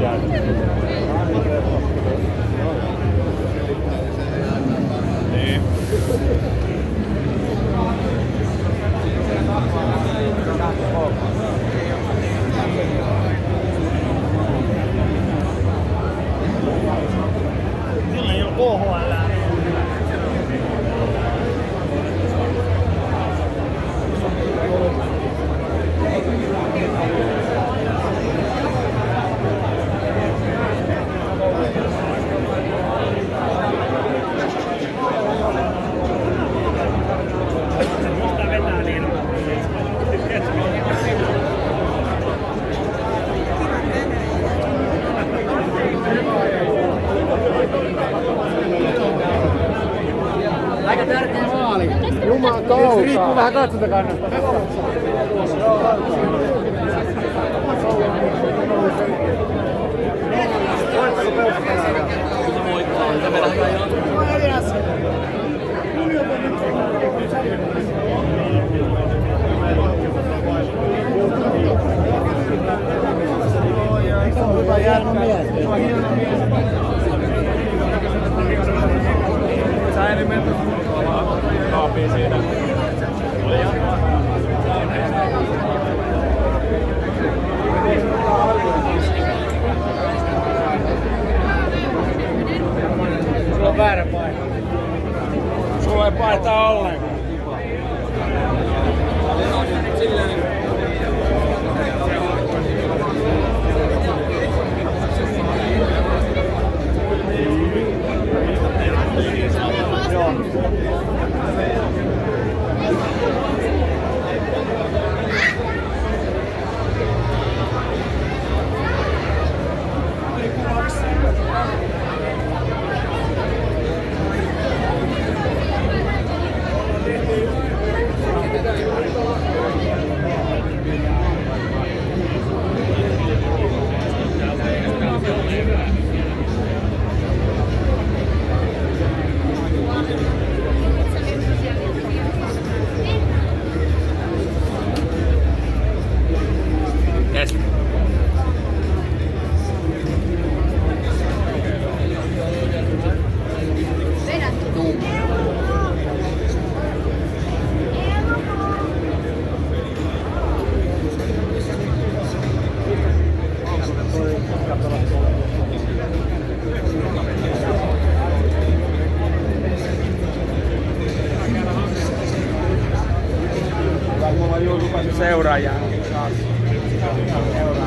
Grazie. Tärkeä maali. Juman kautta. Riippuu vähän katsontakannasta. Hyvä jätkä. Sä ei mennä kaapiin siitä. Sulla on väärä paikka. Sulla ei paitaa ollenkaan. eura ja. Euro.